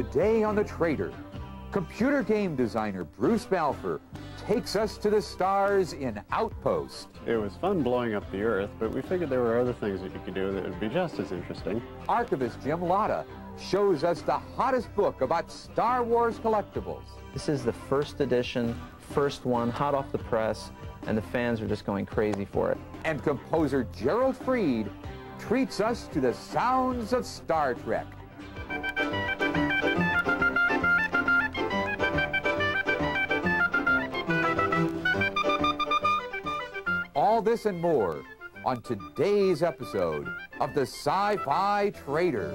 Today on The Trader, computer game designer Bruce Balfour takes us to the stars in Outpost. It was fun blowing up the Earth, but we figured there were other things that you could do that would be just as interesting. Archivist Jim Latta shows us the hottest book about Star Wars collectibles. This is the first edition, first one, hot off the press, and the fans are just going crazy for it. And composer Gerald Fried treats us to the sounds of Star Trek. All this and more on today's episode of the Sci-Fi Trader.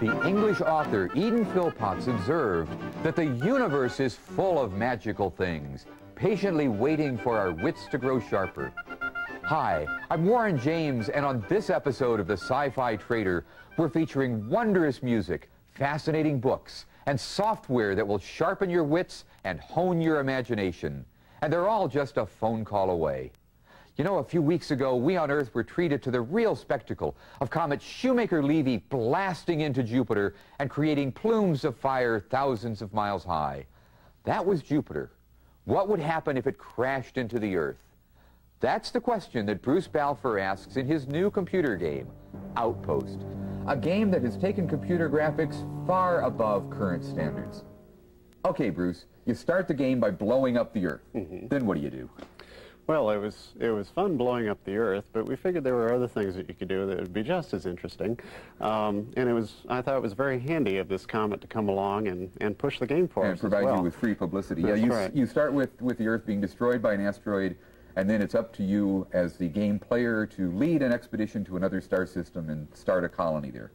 The English author Eden Phillpotts observed that the universe is full of magical things, patiently waiting for our wits to grow sharper. Hi, I'm Warren James, and on this episode of the Sci-Fi Trader, we're featuring wondrous music, fascinating books, and software that will sharpen your wits and hone your imagination. And they're all just a phone call away. You know, a few weeks ago, we on Earth were treated to the real spectacle of Comet Shoemaker-Levy blasting into Jupiter and creating plumes of fire thousands of miles high. That was Jupiter. What would happen if it crashed into the Earth? That's the question that Bruce Balfour asks in his new computer game, Outpost, a game that has taken computer graphics far above current standards. Okay, Bruce, you start the game by blowing up the Earth. Then what do you do? Well, it was it was fun blowing up the Earth, but we figured there were other things that you could do that would be just as interesting. Um, and it was I thought it was very handy of this comet to come along and, and push the game for and us provide as well. you with free publicity. That's yeah, you, right. you start with, with the Earth being destroyed by an asteroid, and then it's up to you as the game player to lead an expedition to another star system and start a colony there.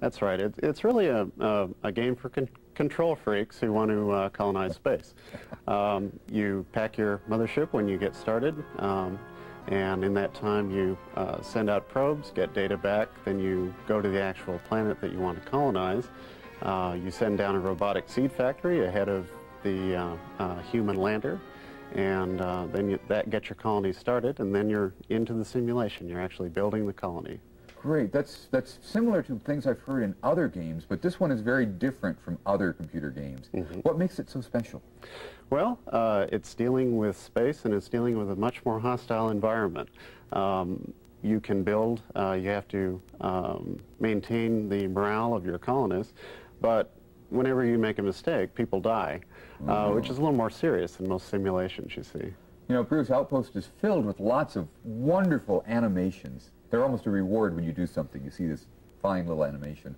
That's right. It, it's really a, a, a game for con control freaks who want to uh, colonize space. Um, you pack your mothership when you get started, um, and in that time you uh, send out probes, get data back, then you go to the actual planet that you want to colonize. Uh, you send down a robotic seed factory ahead of the uh, uh, human lander, and uh, then you, that gets your colony started, and then you're into the simulation. You're actually building the colony. Great. That's that's similar to things I've heard in other games, but this one is very different from other computer games. What makes it so special? Well, uh, it's dealing with space and it's dealing with a much more hostile environment. Um, you can build, uh, you have to um, maintain the morale of your colonists, but whenever you make a mistake, people die, uh, which is a little more serious than most simulations you see. You know, Bruce Outpost is filled with lots of wonderful animations. They're almost a reward when you do something. You see this fine little animation.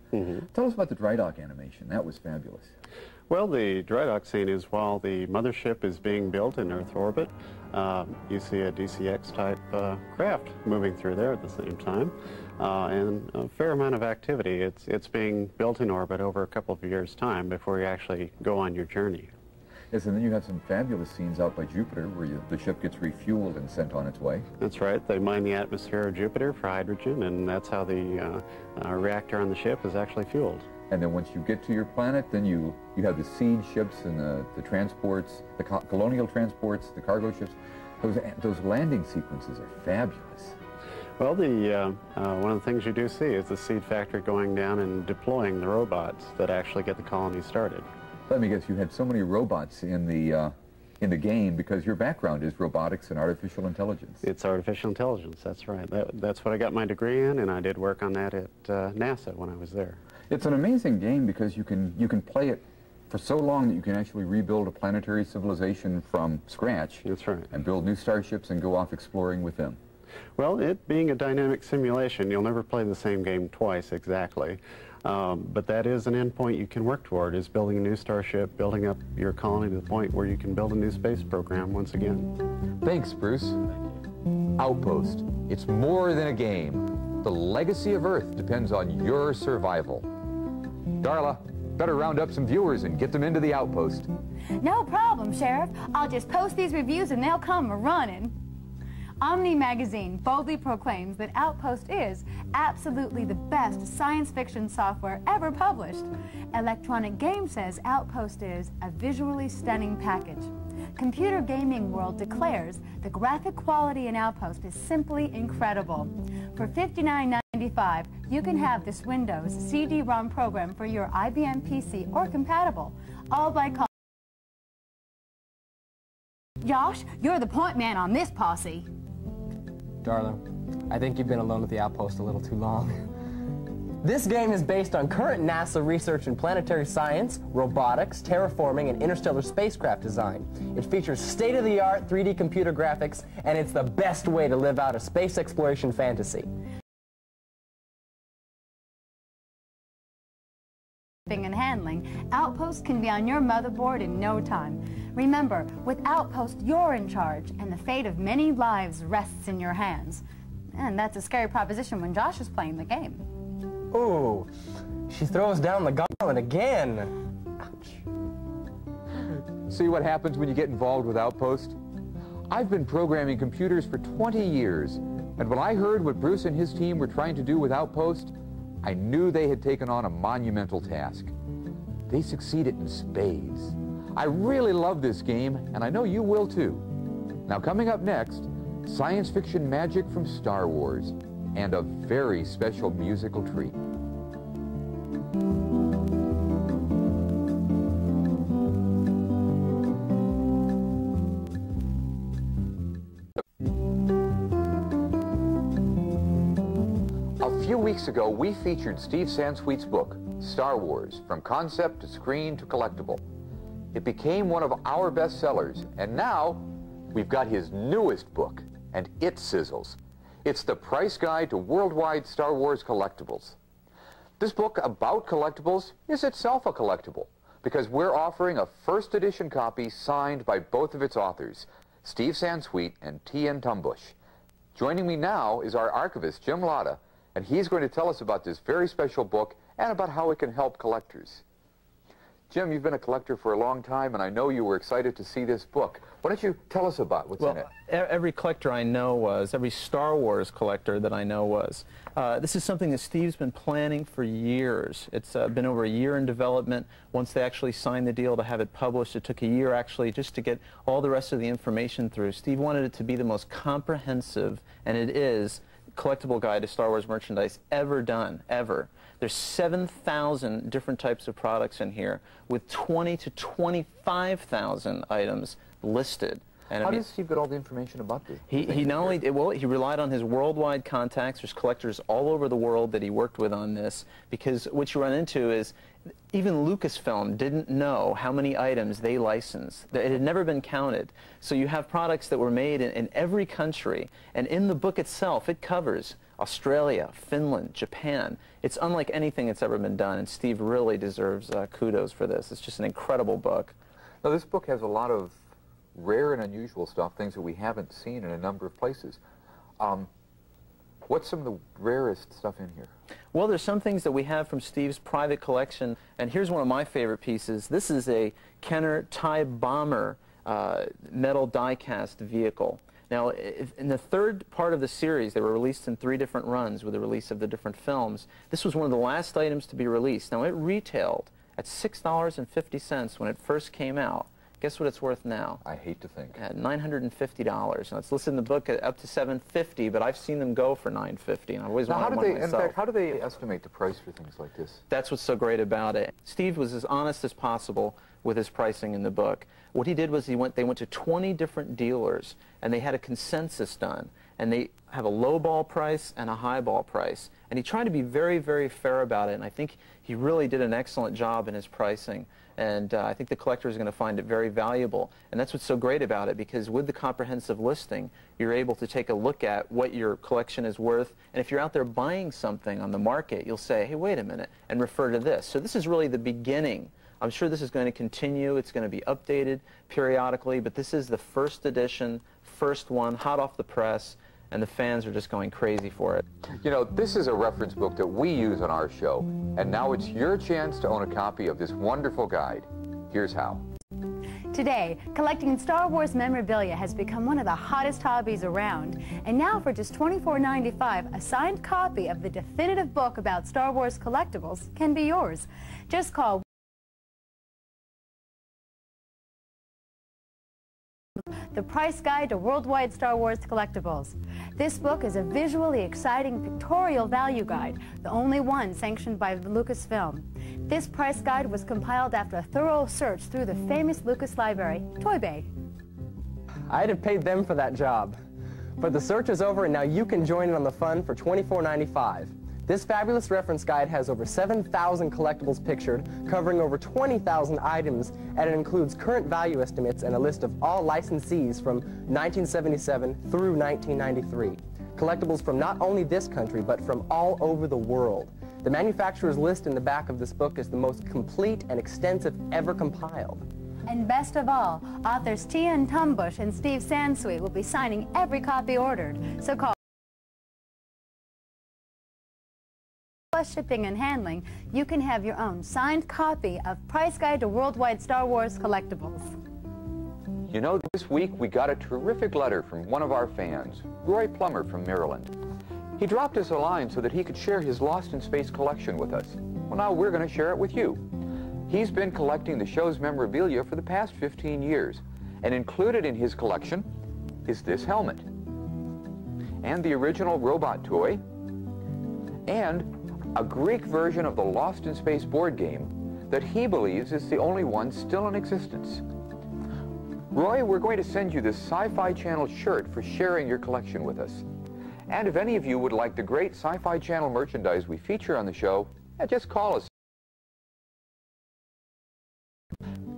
Tell us about the dry dock animation. That was fabulous. Well, the dry dock scene is while the mothership is being built in Earth orbit, um, you see a DCX-type uh, craft moving through there at the same time, uh, and a fair amount of activity. It's, it's being built in orbit over a couple of years' time before you actually go on your journey. Yes, and then you have some fabulous scenes out by Jupiter where you, the ship gets refueled and sent on its way. That's right. They mine the atmosphere of Jupiter for hydrogen, and that's how the uh, uh, reactor on the ship is actually fueled. And then once you get to your planet, then you, you have the seed ships and the, the transports, the co- colonial transports, the cargo ships. Those, those landing sequences are fabulous. Well, the, uh, uh, one of the things you do see is the seed factory going down and deploying the robots that actually get the colony started. Let me guess, you had so many robots in the, uh, in the game because your background is robotics and artificial intelligence. It's artificial intelligence, that's right. That, that's what I got my degree in, and I did work on that at uh, NASA when I was there. It's an amazing game because you can, you can play it for so long that you can actually rebuild a planetary civilization from scratch That's right. and build new starships and go off exploring with them. Well, it being a dynamic simulation, you'll never play the same game twice exactly. Um, but that is an endpoint you can work toward, is building a new starship, building up your colony to the point where you can build a new space program once again. Thanks, Bruce. Outpost. It's more than a game. The legacy of Earth depends on your survival. Darla, better round up some viewers and get them into the Outpost. No problem, Sheriff. I'll just post these reviews and they'll come running. Omni Magazine boldly proclaims that Outpost is absolutely the best science fiction software ever published. Electronic Game says Outpost is a visually stunning package. Computer Gaming World declares the graphic quality in Outpost is simply incredible. For $59.95, you can have this Windows CD-ROM program for your IBM PC or compatible, all by calling Josh, you're the point man on this posse. Darling, I think you've been alone at the outpost a little too long. This game is based on current NASA research in planetary science, robotics, terraforming, and interstellar spacecraft design. It features state-of-the-art 3D computer graphics, and it's the best way to live out a space exploration fantasy. And handling, Outpost can be on your motherboard in no time. Remember, with Outpost, you're in charge, and the fate of many lives rests in your hands. And that's a scary proposition when Josh is playing the game. Ooh, she throws down the gauntlet again. Ouch. See what happens when you get involved with Outpost? I've been programming computers for 20 years, and when I heard what Bruce and his team were trying to do with Outpost, I knew they had taken on a monumental task. They succeeded in spades. I really love this game, and I know you will too. Now coming up next, science fiction magic from Star Wars, and a very special musical treat. Weeks ago, we featured Steve Sansweet's book, Star Wars, From Concept to Screen to Collectible. It became one of our bestsellers, and now we've got his newest book, and it sizzles. It's the price guide to worldwide Star Wars collectibles. This book about collectibles is itself a collectible because we're offering a first edition copy signed by both of its authors, Steve Sansweet and T.N. Tumbusch. Joining me now is our archivist, Jim Latta, and he's going to tell us about this very special book and about how it can help collectors. Jim, you've been a collector for a long time, and I know you were excited to see this book. Why don't you tell us about what's well, in it? Every collector I know was, every Star Wars collector that I know was. Uh, this is something that Steve's been planning for years. It's uh, been over a year in development. Once they actually signed the deal to have it published, it took a year actually just to get all the rest of the information through. Steve wanted it to be the most comprehensive, and it is, collectible guide to Star Wars merchandise ever done, ever. There's 7,000 different types of products in here with 20 to 25,000 items listed. And How I mean, does Steve get all the information about this? He, he not only, well, he relied on his worldwide contacts. There's collectors all over the world that he worked with on this because what you run into is even Lucasfilm didn't know how many items they licensed. It had never been counted. So you have products that were made in, in every country, and in the book itself, it covers Australia, Finland, Japan. It's unlike anything that's ever been done, and Steve really deserves uh, kudos for this. It's just an incredible book. Now, this book has a lot of rare and unusual stuff, things that we haven't seen in a number of places. Um, what's some of the rarest stuff in here? Well, there's some things that we have from Steve's private collection, and here's one of my favorite pieces. This is a Kenner TIE Bomber uh, metal die-cast vehicle. Now, in the third part of the series, they were released in three different runs with the release of the different films. This was one of the last items to be released. Now, it retailed at $6.50 when it first came out. Guess what it's worth now? I hate to think. At $950. Now it's listed in the book at up to 750 but I've seen them go for 950 and I've always now, wanted how do one they, myself. In fact, how do they estimate the price for things like this? That's what's so great about it. Steve was as honest as possible with his pricing in the book. What he did was he went, they went to 20 different dealers and they had a consensus done and they have a low ball price and a high ball price. And he tried to be very, very fair about it, and I think he really did an excellent job in his pricing. And uh, I think the collector is going to find it very valuable. And that's what's so great about it, because with the comprehensive listing, you're able to take a look at what your collection is worth. And if you're out there buying something on the market, you'll say, hey, wait a minute, and refer to this. So this is really the beginning I'm sure this is going to continue. It's going to be updated periodically, but this is the first edition, first one, hot off the press and the fans are just going crazy for it. You know, this is a reference book that we use on our show, and now it's your chance to own a copy of this wonderful guide. Here's how. Today, collecting Star Wars memorabilia has become one of the hottest hobbies around. And now for just $24.95, a signed copy of the definitive book about Star Wars collectibles can be yours. Just call The Price Guide to Worldwide Star Wars Collectibles. This book is a visually exciting pictorial value guide, the only one sanctioned by Lucasfilm. This price guide was compiled after a thorough search through the famous Lucas library, Toy Bay. I'd have paid them for that job. But the search is over and now you can join in on the fun for $24.95. This fabulous reference guide has over 7,000 collectibles pictured, covering over 20,000 items, and it includes current value estimates and a list of all licensees from 1977 through 1993. Collectibles from not only this country, but from all over the world. The manufacturer's list in the back of this book is the most complete and extensive ever compiled. And best of all, authors T.N. Tumbusch and Steve Sansweet will be signing every copy ordered. So call plus shipping and handling, you can have your own signed copy of Price Guide to Worldwide Star Wars Collectibles. You know, this week we got a terrific letter from one of our fans, Roy Plummer from Maryland. He dropped us a line so that he could share his Lost in Space collection with us. Well, now we're going to share it with you. He's been collecting the show's memorabilia for the past 15 years, and included in his collection is this helmet, and the original robot toy, and a Greek version of the Lost in Space board game that he believes is the only one still in existence. Roy, we're going to send you this Sci-Fi Channel shirt for sharing your collection with us. And if any of you would like the great Sci-Fi Channel merchandise we feature on the show, just call us.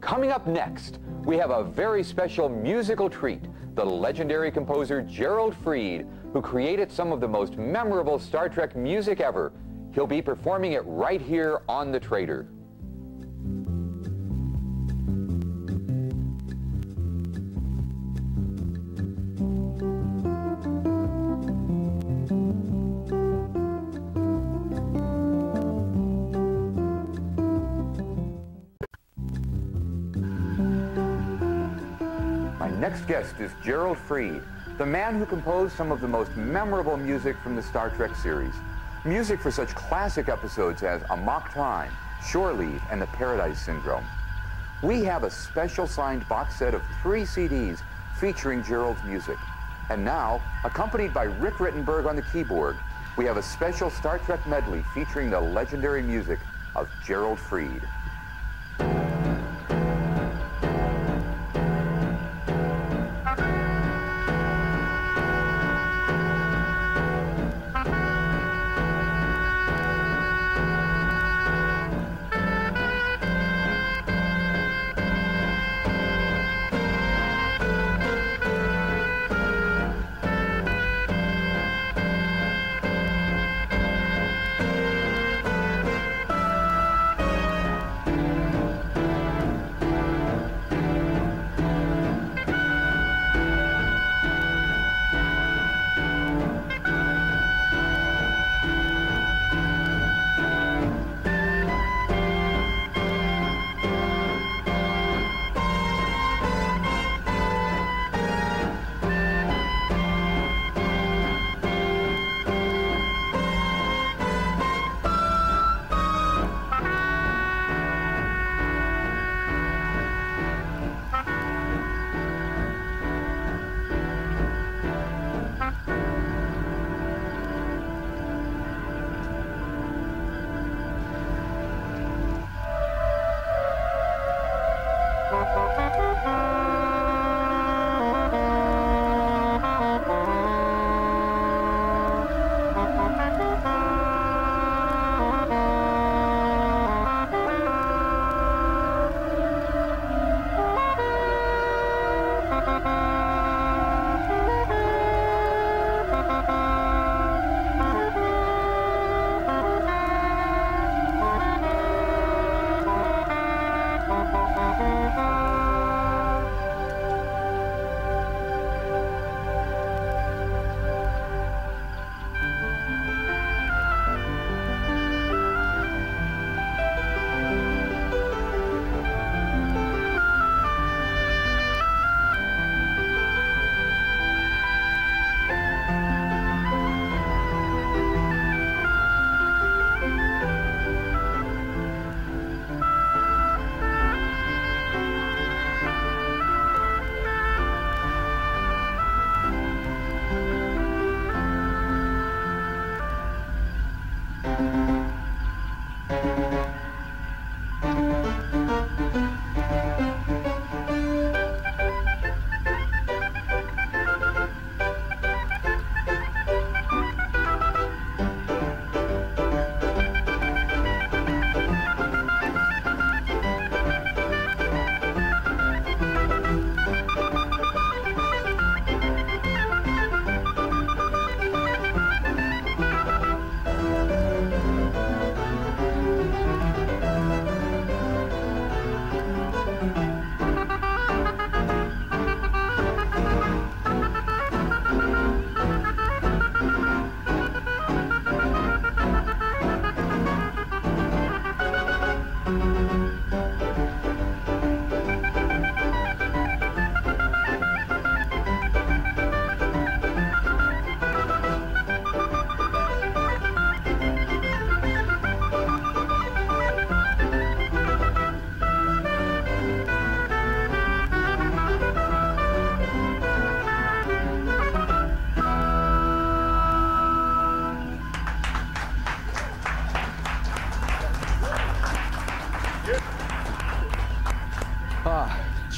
Coming up next, we have a very special musical treat, the legendary composer Gerald Fried, who created some of the most memorable Star Trek music ever. He'll be performing it right here on The Trader. My next guest is Gerald Fried, the man who composed some of the most memorable music from the Star Trek series. Music for such classic episodes as Amok Time, Shore Leave, and The Paradise Syndrome. We have a special signed box set of three CDs featuring Gerald's music. And now, accompanied by Rick Rittenberg on the keyboard, we have a special Star Trek medley featuring the legendary music of Gerald Fried.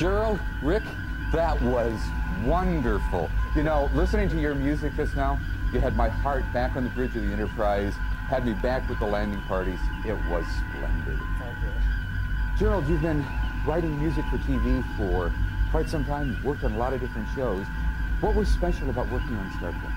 Gerald, Rick, that was wonderful. You know, listening to your music just now, you had my heart back on the bridge of the Enterprise, had me back with the landing parties. It was splendid. Thank you. Gerald, you've been writing music for TV for quite some time. You've worked on a lot of different shows. What was special about working on Star Trek?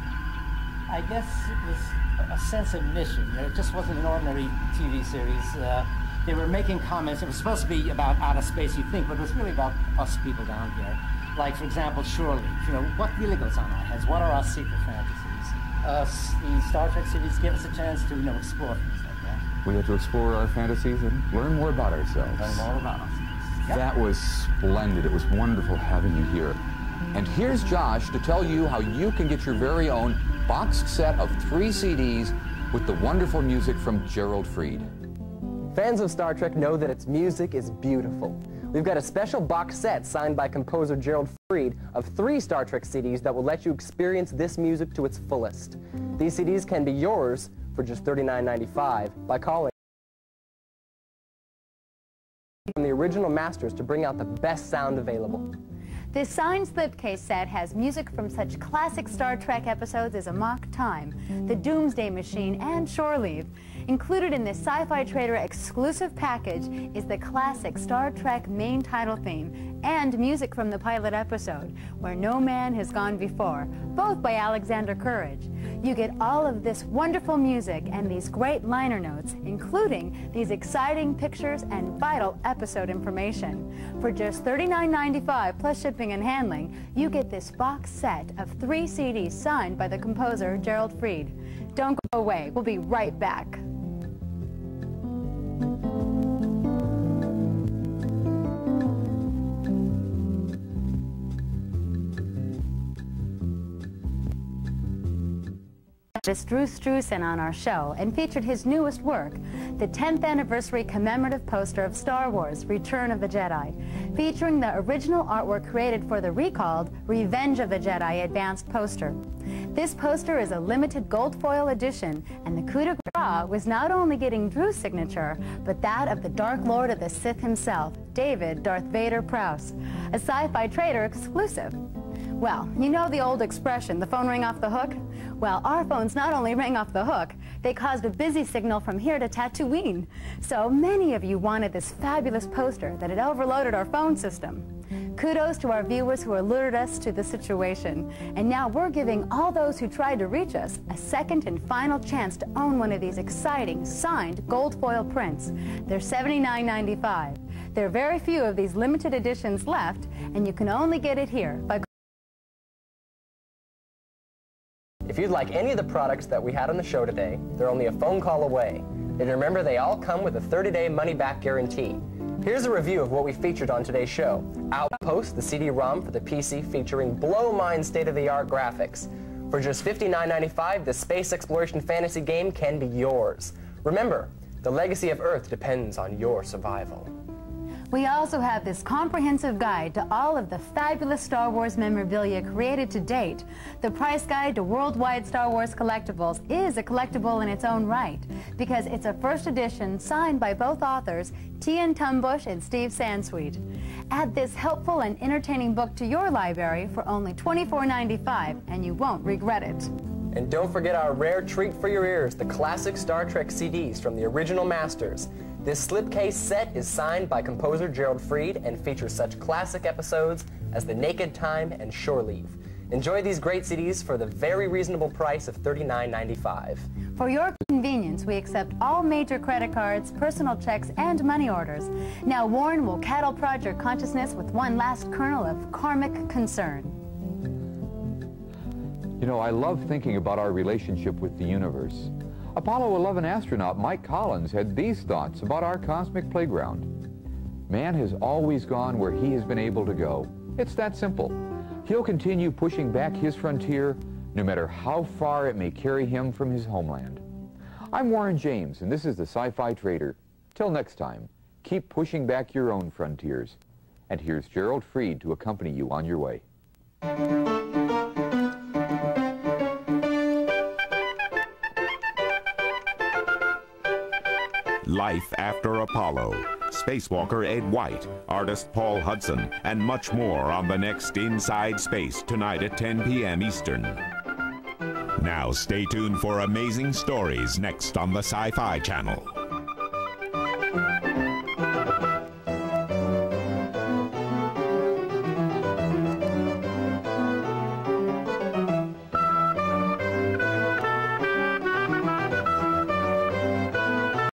I guess it was a sense of mission. You know, it just wasn't an ordinary TV series. Uh, they were making comments. It was supposed to be about outer space, you think, but it was really about us people down here. Like, for example, Leave. You know, what really goes on in our heads? What are our secret fantasies? Us, the Star Trek series give us a chance to, you know, explore things like that. We had to explore our fantasies and learn more about ourselves. Learn more about us. Yep. That was splendid. It was wonderful having you here. And here's Josh to tell you how you can get your very own boxed set of three CDs with the wonderful music from Gerald Fried. Fans of Star Trek know that its music is beautiful. We've got a special box set signed by composer Gerald Fried of three Star Trek CDs that will let you experience this music to its fullest. These CDs can be yours for just $39.95 by calling from the original masters to bring out the best sound available. This signed slipcase set has music from such classic Star Trek episodes as Amok Time, The Doomsday Machine, and Shore Leave. Included in this Sci-Fi Trader exclusive package is the classic Star Trek main title theme and music from the pilot episode, Where No Man Has Gone Before, both by Alexander Courage. You get all of this wonderful music and these great liner notes, including these exciting pictures and vital episode information. For just $39.95 plus shipping and handling, you get this box set of three CDs signed by the composer Gerald Fried. Don't go away. We'll be right back. Artist Drew Struzan on our show and featured his newest work, the 10th anniversary commemorative poster of Star Wars Return of the Jedi, featuring the original artwork created for the recalled Revenge of the Jedi advanced poster. This poster is a limited gold foil edition, and the coup de grace was not only getting Drew's signature, but that of the Dark Lord of the Sith himself, David Darth Vader Prowse, a sci-fi trader exclusive. Well, you know the old expression, the phone rang off the hook? Well, our phones not only rang off the hook, they caused a busy signal from here to Tatooine. So many of you wanted this fabulous poster that had overloaded our phone system. Kudos to our viewers who alerted us to the situation. And now we're giving all those who tried to reach us a second and final chance to own one of these exciting signed gold foil prints. They're $79.95. There are very few of these limited editions left, and you can only get it here by If you'd like any of the products that we had on the show today, they're only a phone call away. And remember, they all come with a 30-day money-back guarantee. Here's a review of what we featured on today's show. Outpost, the CD-ROM for the PC featuring blow-mind state-of-the-art graphics. For just $59.95, the space exploration fantasy game can be yours. Remember, the legacy of Earth depends on your survival. We also have this comprehensive guide to all of the fabulous Star Wars memorabilia created to date. The price guide to worldwide Star Wars collectibles is a collectible in its own right because it's a first edition signed by both authors, T.N. Tumbusch and Steve Sansweet. Add this helpful and entertaining book to your library for only $24.95 and you won't regret it. And don't forget our rare treat for your ears, the classic Star Trek CDs from the original masters. This slipcase set is signed by composer Gerald Fried and features such classic episodes as The Naked Time and Shore Leave. Enjoy these great CDs for the very reasonable price of $39.95. For your convenience, we accept all major credit cards, personal checks, and money orders. Now, Warren will cattle prod your consciousness with one last kernel of karmic concern. You know, I love thinking about our relationship with the universe. Apollo 11 astronaut Mike Collins had these thoughts about our cosmic playground. Man has always gone where he has been able to go. It's that simple. He'll continue pushing back his frontier no matter how far it may carry him from his homeland. I'm Warren James, and this is the Sci-Fi Trader. Till next time, keep pushing back your own frontiers. And here's Gerald Fried to accompany you on your way. Life After Apollo, spacewalker Ed White, artist Paul Hudson, and much more on the next Inside Space tonight at 10 p.m. Eastern. Now stay tuned for amazing stories next on the Sci Fi Channel.